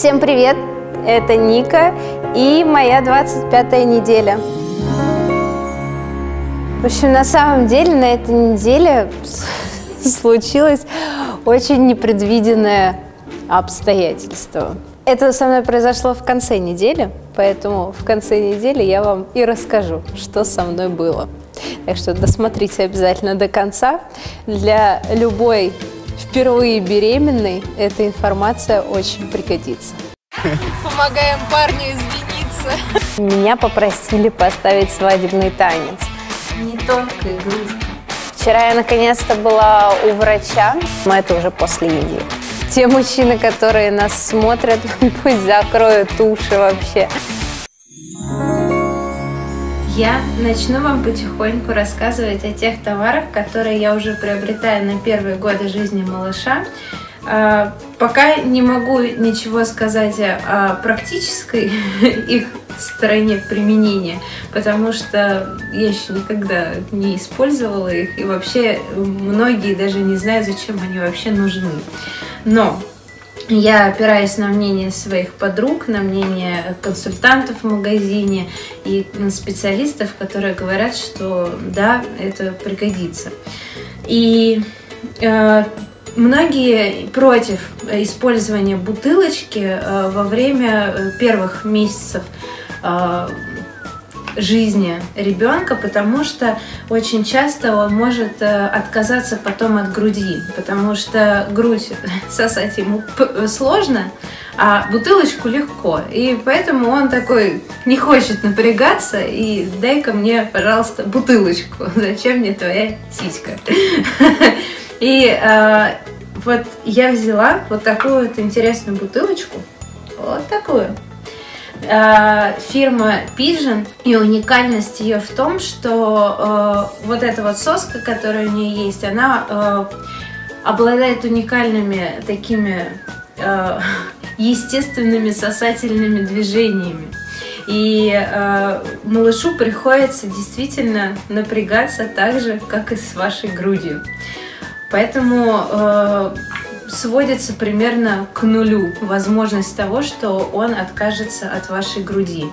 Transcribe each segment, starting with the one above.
Всем привет! Это Ника и моя 25-я неделя. В общем, на самом деле на этой неделе случилось очень непредвиденное обстоятельство. Это со мной произошло в конце недели, поэтому в конце недели я вам и расскажу, что со мной было. Так что досмотрите обязательно до конца. Для любой впервые беременной эта информация очень пригодится. Помогаем парню извиниться. Меня попросили поставить свадебный танец. Не только игрушка. Вчера я наконец-то была у врача, но это уже после еды. Те мужчины, которые нас смотрят, пусть закроют уши вообще. Я начну вам потихоньку рассказывать о тех товарах, которые я уже приобретаю на первые годы жизни малыша. А, пока не могу ничего сказать о практической их стороне применения, потому что я еще никогда не использовала их, и вообще многие даже не знают, зачем они вообще нужны. Но я опираюсь на мнение своих подруг, на мнение консультантов в магазине и специалистов, которые говорят, что да, это пригодится. И э, многие против использования бутылочки э, во время э, первых месяцев э, жизни ребенка, потому что очень часто он может э, отказаться потом от груди, потому что грудь сосать ему сложно, а бутылочку легко. И поэтому он такой не хочет напрягаться и дай-ка мне, пожалуйста, бутылочку. Зачем мне твоя сиська? И э, вот я взяла вот такую вот интересную бутылочку, вот такую. Э, фирма Pigeon, и уникальность ее в том, что э, вот эта вот соска, которая у нее есть, она э, обладает уникальными такими э, естественными сосательными движениями. И э, малышу приходится действительно напрягаться так же, как и с вашей грудью. Поэтому э, сводится примерно к нулю возможность того, что он откажется от вашей груди.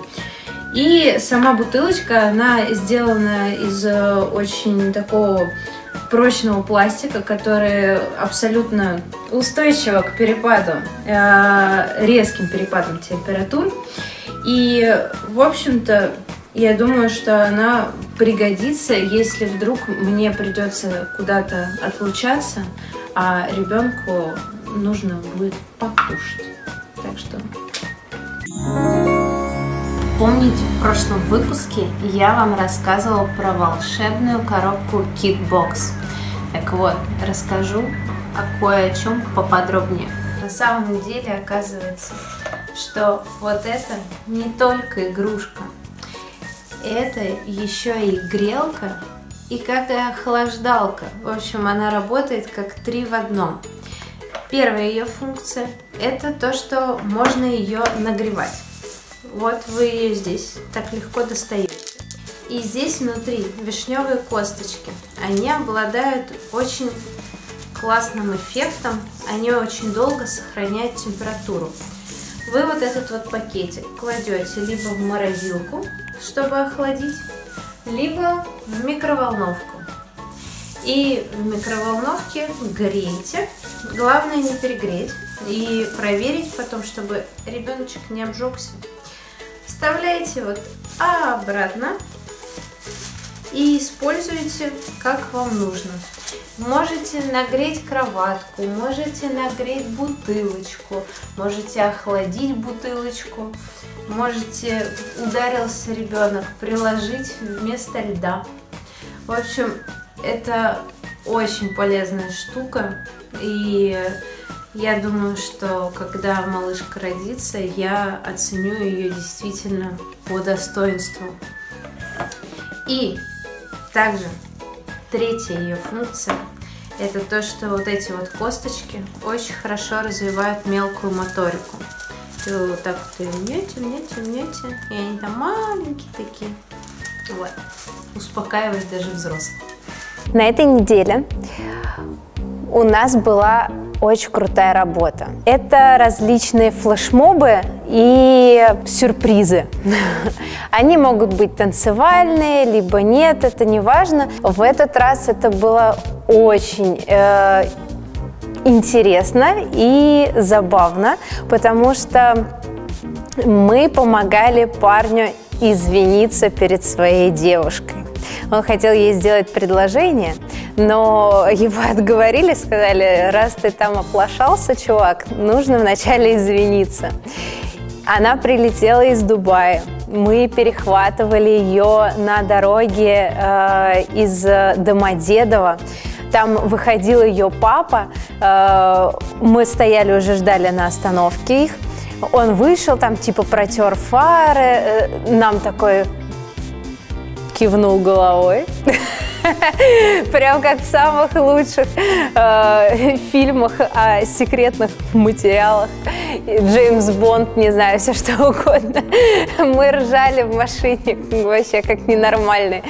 И сама бутылочка, она сделана из э, очень такого прочного пластика, который абсолютно устойчиво к перепаду, э, резким перепадам температур. И, в общем-то, я думаю, что она пригодится, если вдруг мне придется куда-то отлучаться, а ребенку нужно будет покушать. Так что... Помните, в прошлом выпуске я вам рассказывала про волшебную коробку Kitbox. Так вот, расскажу о кое о чем поподробнее. На самом деле оказывается, что вот это не только игрушка, это еще и грелка и как охлаждалка. В общем, она работает как три в одном. Первая ее функция – это то, что можно ее нагревать. Вот вы ее здесь так легко достаете. И здесь внутри вишневые косточки. Они обладают очень классным эффектом, они очень долго сохраняют температуру. Вы вот этот вот пакетик кладете либо в морозилку, чтобы охладить, либо в микроволновку. И в микроволновке грейте. Главное не перегреть. И проверить потом, чтобы ребеночек не обжегся. Вставляете вот обратно и используйте как вам нужно. Можете нагреть кроватку, можете нагреть бутылочку, можете охладить бутылочку, можете, ударился ребенок, приложить вместо льда. В общем, это очень полезная штука, и я думаю, что когда малышка родится, я оценю ее действительно по достоинству. И также Третья ее функция – это то, что вот эти вот косточки очень хорошо развивают мелкую моторику. И вы вот так вот ее мнете, мнете, мнете, и они там маленькие такие. Вот. Успокаивает даже взрослых. На этой неделе у нас была очень крутая работа. Это различные флешмобы и сюрпризы. Они могут быть танцевальные, либо нет, это не важно. В этот раз это было очень э, интересно и забавно, потому что мы помогали парню извиниться перед своей девушкой. Он хотел ей сделать предложение, но его отговорили, сказали, раз ты там оплошался, чувак, нужно вначале извиниться. Она прилетела из Дубая. Мы перехватывали ее на дороге э, из Домодедово. Там выходил ее папа. Э, мы стояли уже, ждали на остановке их. Он вышел, там типа протер фары. Э, нам такой кивнул головой. Прям как в самых лучших э, фильмах о секретных материалах. Джеймс Бонд, не знаю, все что угодно. Мы ржали в машине вообще как ненормальные.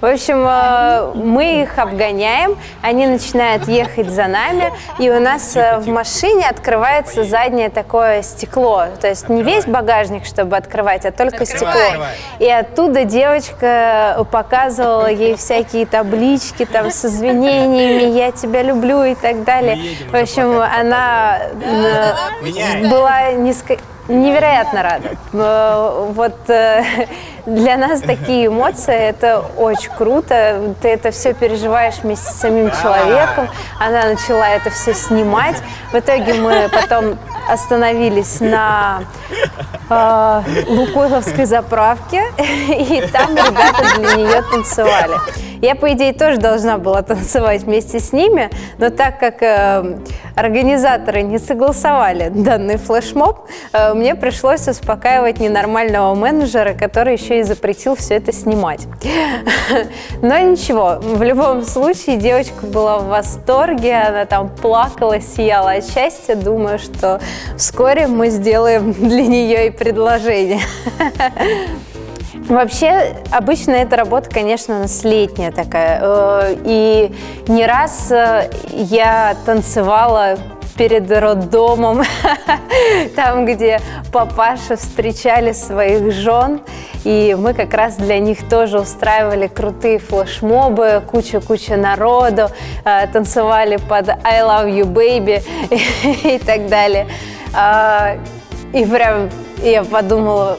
В общем, э, мы их обгоняем, они начинают ехать за нами, и у нас э, в машине открывается заднее такое стекло. То есть не весь багажник, чтобы открывать, а только стекло. И оттуда девочка показывала ей всякие таблички там с извинениями, я тебя люблю и так далее. В общем, она э, была низко невероятно рада. Вот для нас такие эмоции, это очень круто. Ты это все переживаешь вместе с самим человеком. Она начала это все снимать. В итоге мы потом остановились на э, Лукойловской заправке, и там ребята для нее танцевали. Я, по идее, тоже должна была танцевать вместе с ними, но так как э, организаторы не согласовали данный флешмоб, э, мне пришлось успокаивать ненормального менеджера, который еще и запретил все это снимать. Но ничего, в любом случае девочка была в восторге, она там плакала, сияла от счастья. Думаю, что вскоре мы сделаем для нее и предложение. Вообще, обычно эта работа, конечно, у нас летняя такая. Э, и не раз э, я танцевала перед роддомом, там, где папаши встречали своих жен, и мы как раз для них тоже устраивали крутые флешмобы, куча-куча народу, э, танцевали под I love you, baby и так далее. А, и прям я подумала,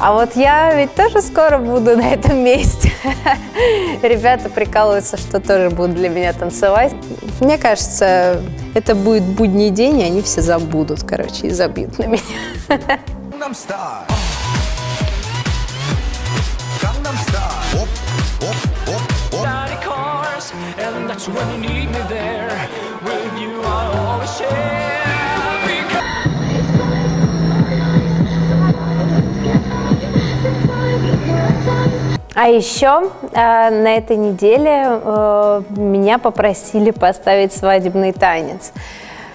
а вот я ведь тоже скоро буду на этом месте. Ребята прикалываются, что тоже будут для меня танцевать. Мне кажется, это будет будний день, и они все забудут, короче, и забьют на меня. And that's when you need me there. А еще э, на этой неделе э, меня попросили поставить свадебный танец.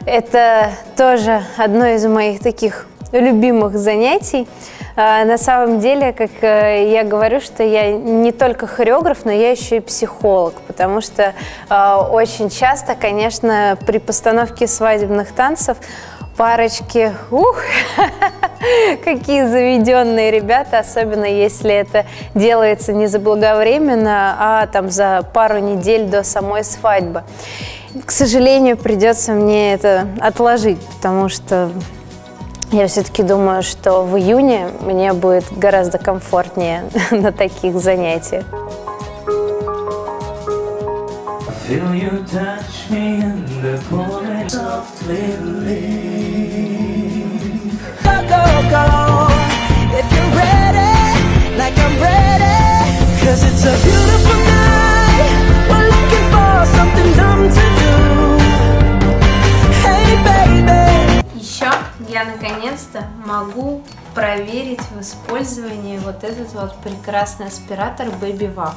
Это тоже одно из моих таких любимых занятий. Э, на самом деле, как э, я говорю, что я не только хореограф, но я еще и психолог, потому что э, очень часто, конечно, при постановке свадебных танцев парочки, ух, какие заведенные ребята, особенно если это делается не заблаговременно, а там за пару недель до самой свадьбы. К сожалению, придется мне это отложить, потому что я все-таки думаю, что в июне мне будет гораздо комфортнее на таких занятиях. Feel you touch me in the morning softly Еще я наконец-то могу проверить в использовании вот этот вот прекрасный аспиратор Baby Vac.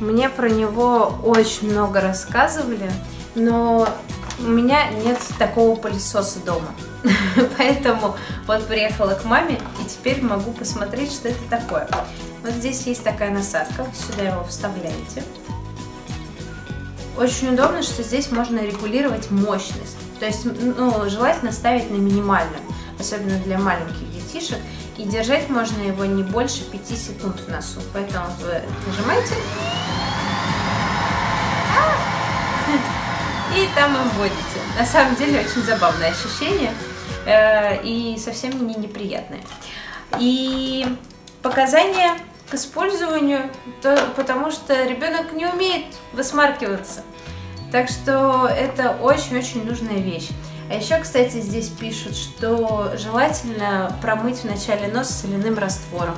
Мне про него очень много рассказывали, но у меня нет такого пылесоса дома. Поэтому вот приехала к маме и теперь могу посмотреть, что это такое. Вот здесь есть такая насадка, сюда его вставляете. Очень удобно, что здесь можно регулировать мощность. То есть, ну, желательно ставить на минимальную, особенно для маленьких детишек. И держать можно его не больше 5 секунд в носу. Поэтому вы нажимаете. И там им вводите. На самом деле очень забавное ощущение э, и совсем не неприятное. И показания к использованию, то, потому что ребенок не умеет высмаркиваться. Так что это очень-очень нужная вещь. А еще, кстати, здесь пишут, что желательно промыть вначале нос соляным раствором.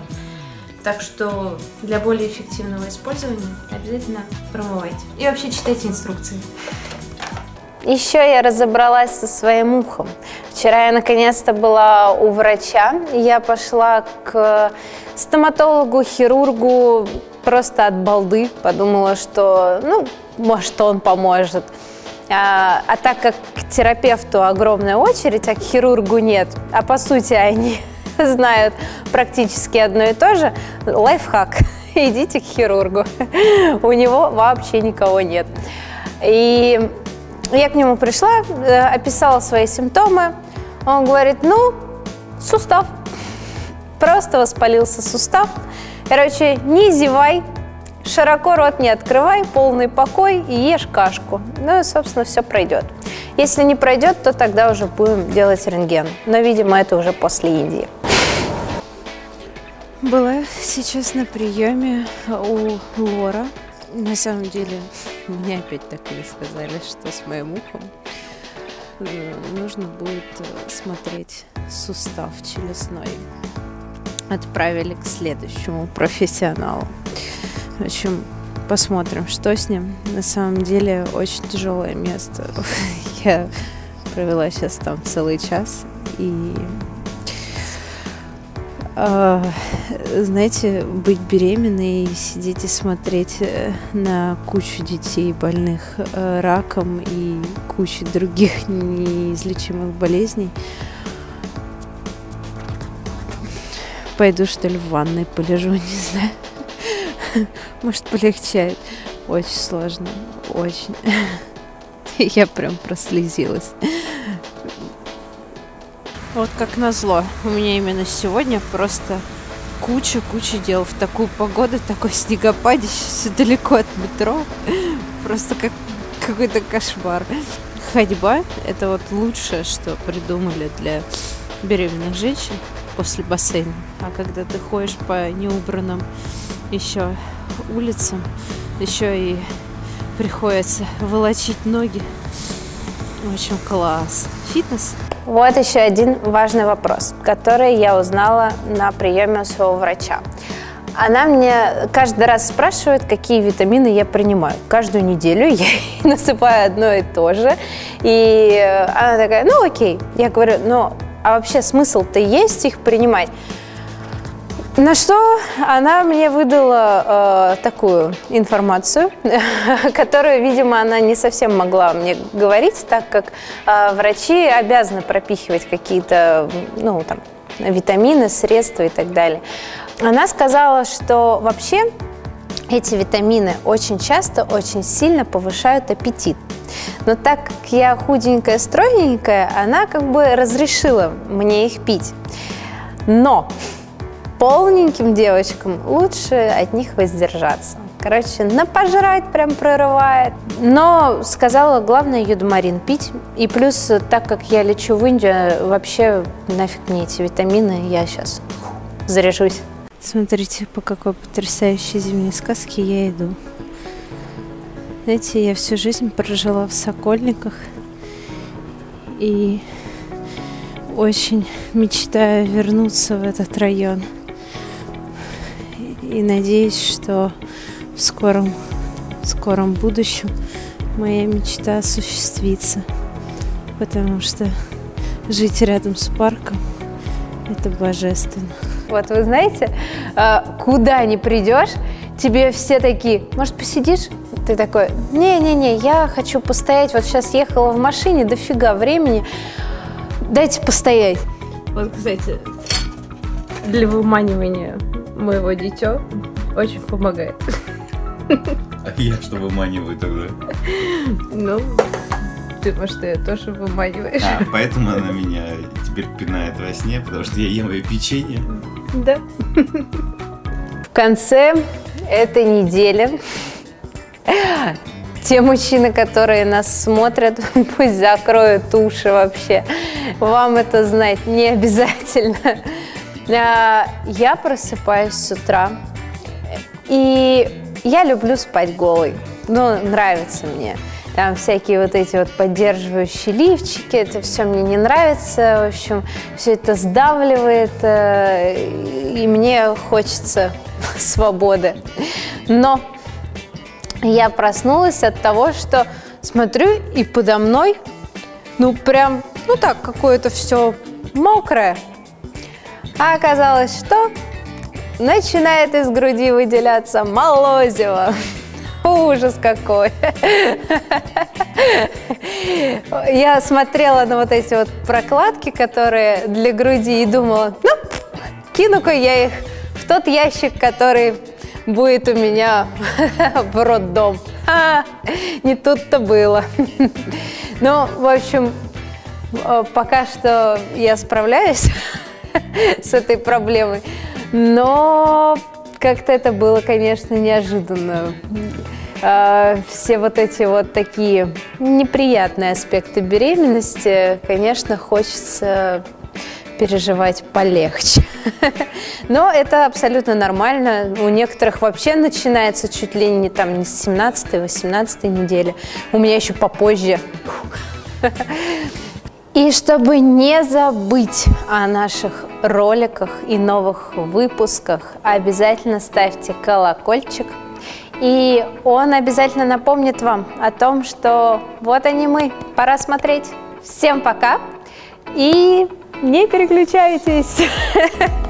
Так что для более эффективного использования обязательно промывайте. И вообще читайте инструкции. Еще я разобралась со своим ухом. Вчера я наконец-то была у врача. Я пошла к стоматологу, хирургу просто от балды. Подумала, что, ну, может, он поможет. А, а так как к терапевту огромная очередь, а к хирургу нет, а по сути они знают практически одно и то же, лайфхак. Идите к хирургу. У него вообще никого нет. И я к нему пришла, э, описала свои симптомы. Он говорит, ну, сустав. Просто воспалился сустав. Короче, не зевай, широко рот не открывай, полный покой и ешь кашку. Ну и, собственно, все пройдет. Если не пройдет, то тогда уже будем делать рентген. Но, видимо, это уже после Индии. Была сейчас на приеме у Лора. На самом деле, мне опять так и сказали, что с моим ухом э, нужно будет э, смотреть сустав челюстной. Отправили к следующему профессионалу. В общем, посмотрим, что с ним. На самом деле, очень тяжелое место. Я провела сейчас там целый час и знаете, быть беременной и сидеть и смотреть э, на кучу детей больных э, раком и кучу других неизлечимых болезней. Пойду, что ли, в ванной полежу, не знаю. Может, полегчает. Очень сложно. Очень. Я прям прослезилась. Вот как назло. У меня именно сегодня просто куча-куча дел. В такую погоду, такой снегопадище, все далеко от метро. Просто как какой-то кошмар. Ходьба – это вот лучшее, что придумали для беременных женщин после бассейна. А когда ты ходишь по неубранным еще улицам, еще и приходится волочить ноги. В общем, класс. Фитнес вот еще один важный вопрос, который я узнала на приеме у своего врача. Она мне каждый раз спрашивает, какие витамины я принимаю. Каждую неделю я ей насыпаю одно и то же. И она такая, ну окей. Я говорю, ну а вообще смысл-то есть их принимать? На что она мне выдала э, такую информацию, которую, видимо, она не совсем могла мне говорить, так как э, врачи обязаны пропихивать какие-то, ну, там, витамины, средства и так далее. Она сказала, что вообще эти витамины очень часто, очень сильно повышают аппетит. Но так как я худенькая, стройненькая, она как бы разрешила мне их пить. Но полненьким девочкам лучше от них воздержаться. Короче, на пожрать прям прорывает. Но сказала, главное юдомарин пить. И плюс, так как я лечу в Индию, вообще нафиг мне эти витамины, я сейчас заряжусь. Смотрите, по какой потрясающей зимней сказке я иду. Знаете, я всю жизнь прожила в Сокольниках. И очень мечтаю вернуться в этот район и надеюсь, что в скором, в скором будущем моя мечта осуществится, потому что жить рядом с парком – это божественно. Вот вы знаете, а, куда не придешь, тебе все такие, может, посидишь? Ты такой, не-не-не, я хочу постоять, вот сейчас ехала в машине, дофига времени, дайте постоять. Вот, кстати, для выманивания моего дитя очень помогает. А я что выманиваю тогда? Ну, ты, может, ее тоже выманиваешь. А, поэтому она меня теперь пинает во сне, потому что я ем ее печенье. Да. В конце этой недели те мужчины, которые нас смотрят, пусть закроют уши вообще. Вам это знать не обязательно. А, Я просыпаюсь с утра, и я люблю спать голой. Ну, нравится мне. Там всякие вот эти вот поддерживающие лифчики, это все мне не нравится. В общем, все это сдавливает, э, и мне хочется свободы. Но я проснулась от того, что смотрю, и подо мной, ну, прям, ну так, какое-то все мокрое. А оказалось, что начинает из груди выделяться молозиво. Ужас какой! Я смотрела на вот эти вот прокладки, которые для груди, и думала, ну, кину-ка я их в тот ящик, который будет у меня в роддом. Не тут-то было. Ну, в общем, э, пока что я справляюсь с этой проблемой, но как-то это было, конечно, неожиданно. Э, Все вот эти вот такие неприятные аспекты беременности, конечно, хочется переживать полегче. Но это абсолютно нормально. У некоторых вообще начинается чуть ли не там не с 17-18 недели. У меня еще попозже. И чтобы не забыть о наших роликах и новых выпусках, обязательно ставьте колокольчик. И он обязательно напомнит вам о том, что вот они мы, пора смотреть. Всем пока и не переключайтесь.